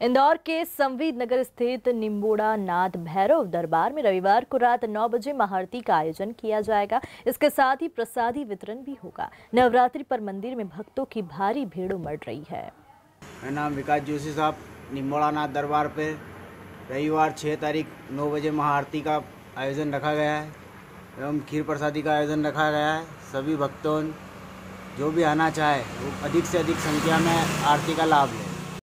इंदौर के संवीद नगर स्थित निम्बोड़ा नाथ भैरव दरबार में रविवार को रात 9 बजे महाआरती का आयोजन किया जाएगा। इसके साथ ही प्रसादी वितरण भी होगा। नवरात्रि पर मंदिर में भक्तों की भारी भीड़ उमड़ रही है। मेरा नाम विकास जोशी साहब, निम्बोड़ा नाथ दरबार पे रविवार 6 तारीख 9 बजे महाआरती का आयोजन रखा गया है एवं खीर प्रसादी का आयोजन रखा गया है। सभी भक्तों, जो भी आना चाहे, वो अधिक से अधिक संख्या में आरती का लाभ लें।